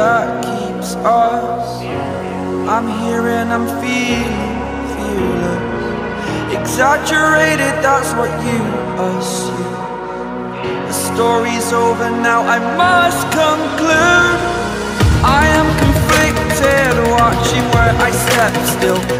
that keeps us. I'm here and I'm feeling fearless. Exaggerated, that's what you assume. The story's over now, I must conclude. I am conflicted, watching where I step still.